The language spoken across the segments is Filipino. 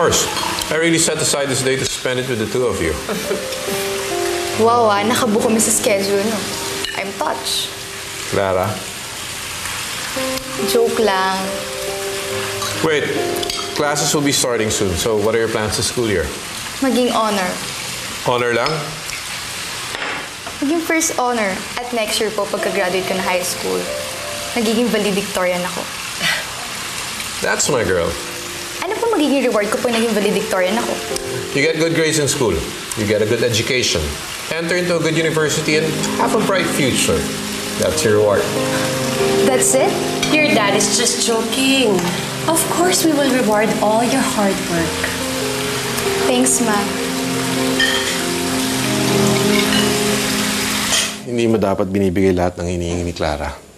course. I really set aside this day to spend it with the two of you. Wow, ah, nakabook kami sa schedule, no? I'm touched. Clara? Joke lang. Wait, classes will be starting soon. So what are your plans this school year? Maging honor. Honor lang? Maging first honor. At next year po, pagka-graduate ko na high school, nagiging valedictorian ako. That's my girl. Ano po magiging reward ko pag naging valedictorian ako? You get good grades in school. You get a good education. Enter into a good university and have a bright future. That's your reward. That's it? Your dad is just joking. Of course, we will reward all your hard work. Thanks, ma. Hindi mo dapat binibigay lahat ng hinihingi ni Clara.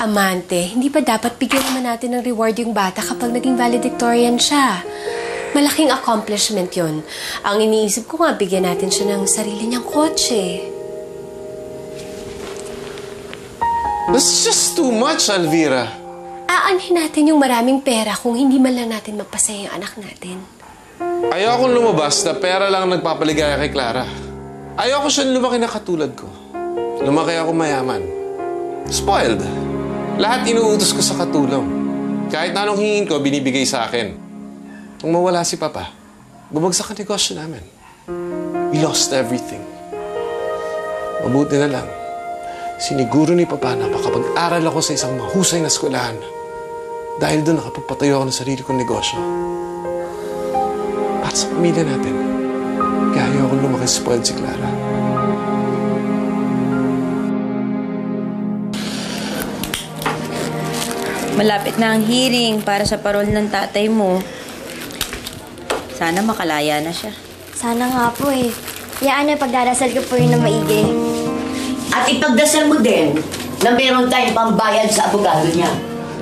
Amante, hindi ba dapat bigyan naman natin ng reward yung bata kapag naging valedictorian siya? Malaking accomplishment yon. Ang iniisip ko nga, bigyan natin siya ng sarili niyang kotse. That's just too much, Alvira. Aanhin natin yung maraming pera kung hindi man lang natin magpasaya yung anak natin. Ayokong lumabas na pera lang ang nagpapaligaya kay Clara. Ayoko siyang lumaki na katulad ko. Lumaki ako mayaman. Spoiled. Lahat inuutos ko sa katulong. Kahit anong hingin ko, binibigay sa akin. Nung mawala si Papa, bumagsak ang negosyo namin. We lost everything. Mabuti na lang. Siniguro ni Papa na makapag-aral ako sa isang mahusay na eskwelahan. Dahil doon nakapagpatayo ako ng sarili kong negosyo. At sa pamilya natin, kaya ayoko lumaki spoiled si Clara. Malapit na ang hearing para sa parol ng tatay mo. Sana makalaya na siya. Sana nga po eh. Yaan na pagdarasal ko po yun na maigi. At ipagdasal mo din na meron tayong pambayad sa abogado niya.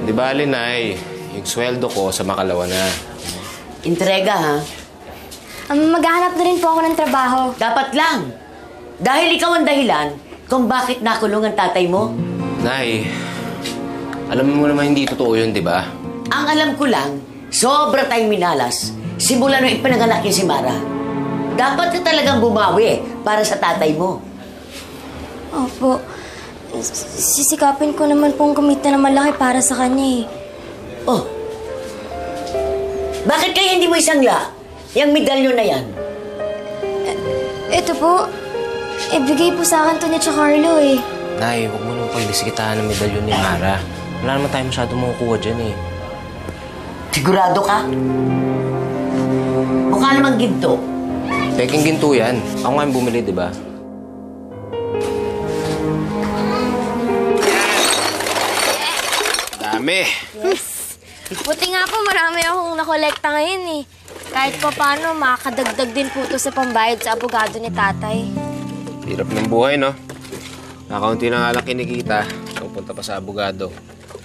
Di ba, Linay? Yung sweldo ko sa makalawa na. Entrega, ha? Um, maghahanap na rin po ako ng trabaho. Dapat lang. Dahil ikaw ang dahilan kung bakit nakulong ang tatay mo. Nay, alam mo naman hindi totoo yun, di ba? Ang alam ko lang, sobra tayong minalas. Simula nung ipinanganak niya si Mara. Dapat ka talagang bumawi para sa tatay mo. Opo. Sisikapin ko naman pong kumita na malaki para sa kanya eh. Oh, bakit kaya hindi mo isangla yung medalyon na yan? Ito po, ibigay po sa akin to ni Carlo eh. Nay, huwag mo nang pagbisikitahan ng medalyon ni Mara. Wala naman tayo masyado makukuha dyan eh. Sigurado ka? Mukha namang ginto. Peking ginto yan. Ako nga yung bumili, di ba? Dami. Buti nga po marami akong nakolekta ngayon eh. Kahit pa paano, makakadagdag din po to sa pambayad sa abogado ni tatay. Hirap ng buhay, no? Nakaunti na nga lang kinikita. Pupunta pa sa abogado.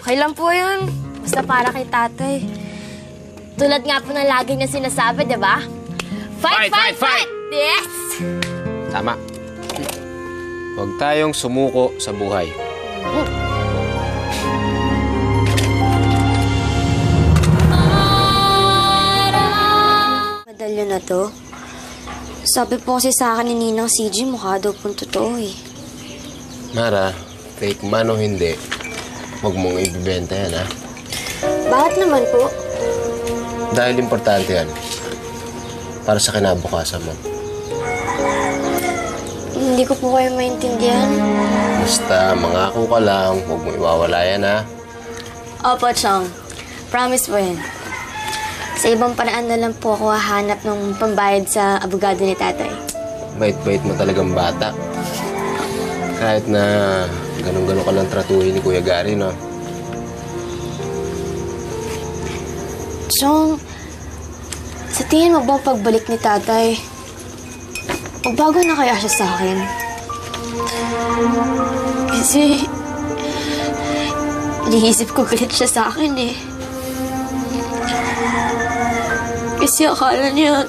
Okay lang po yun. Basta para kay tatay. Tulad nga po ng lagi niya sinasabi, di ba? Fight, fight, fight! Yes! Tama. Huwag tayong sumuko sa buhay. Medalyo na to. Sabi po kasi sa akin ni Ninang CG, mukha daw pong totoo eh. Mara, fake man o hindi, huwag mong ibibenta yan, ha? Bakit naman po? Dahil importante yan. Para sa kinabukasan mo. Hindi ko po kayo maintindihan. Basta, mangako ka lang, huwag mo iwawala yan, ha? Opo, Chong. Promise po yan. Sa ibang paraan na lang po ako hahanap ng pambayad sa abogado ni tatay. Bait-bait mo talagang bata. Kahit na ganun-ganun ka lang tratuhin ni Kuya Gary, no? Chong, sa tingin mo bang pagbalik ni tatay, magbago na kaya siya sa akin? Kasi, iniisip ko galit siya sa akin eh. Kasi akala niya,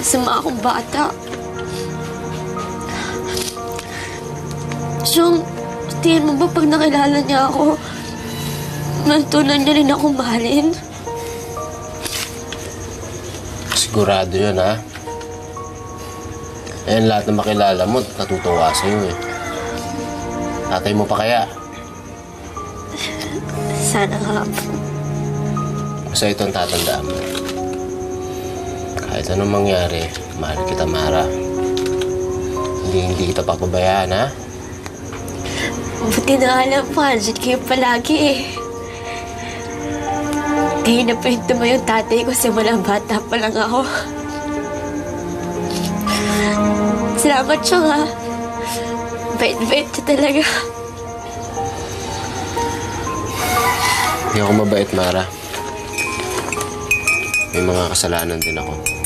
sama akong bata. Chong, tingin mo ba pag nakilala niya ako, natunan niya rin ako mahalin? Sigurado yun, ha? Ayan, lahat na makilala mo, natutuwa sa'yo, eh. Tatay mo pa kaya? Sana nga po. Basta ito ang tatandaan mo. Kahit anong mangyari, mahal kita, Mara. Hindi, hindi kita papabayaan, ha? Buti na nga lang po, andyan kayo palagi eh. Kayo na po yung tumayo tatay ko simula bata pa lang ako. Salamat siya nga. Bait-bait siya talaga. Hindi ako mabait, Mara. May mga kasalanan din ako.